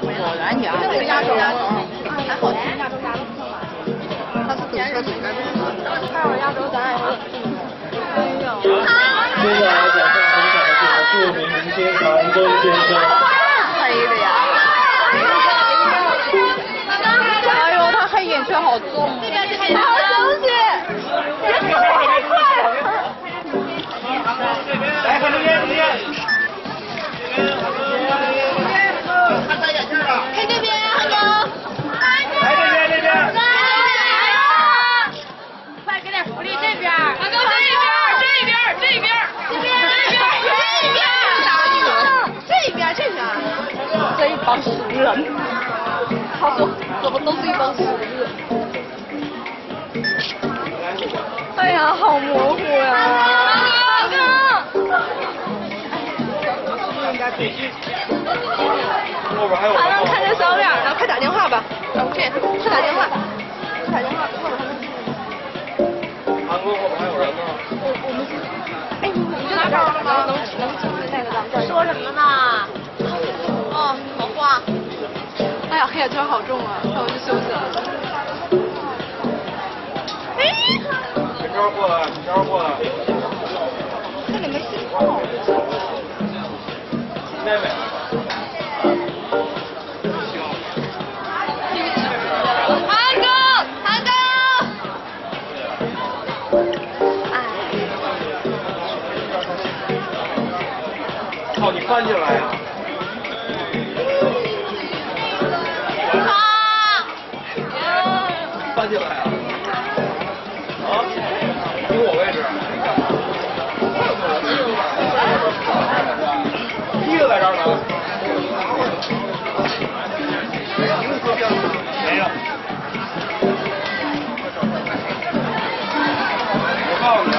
果然压轴，还好听压轴压的他是堵车堵该不死。还有亚洲咱俩。接下来奖项分享的是著名明星唐周先生。黑的呀。哎呦，他黑眼圈好重。福利，这边。大哥，这边，这边，这边，这边，这边，这边，这边。这边这边这一帮熟人。他说，怎么都是一帮熟人？哎呀，好模糊呀！大哥。应该必须。还能看着小说什么呢？哦，好话。哎呀，黑眼圈好重啊，那我就休息了。哎。小飘过来，小飘过来。看你没信号。妹妹。靠，你翻进来呀！啊。翻进来啊！啊，听我位置。第一个在这儿呢。没有。我告诉你啊。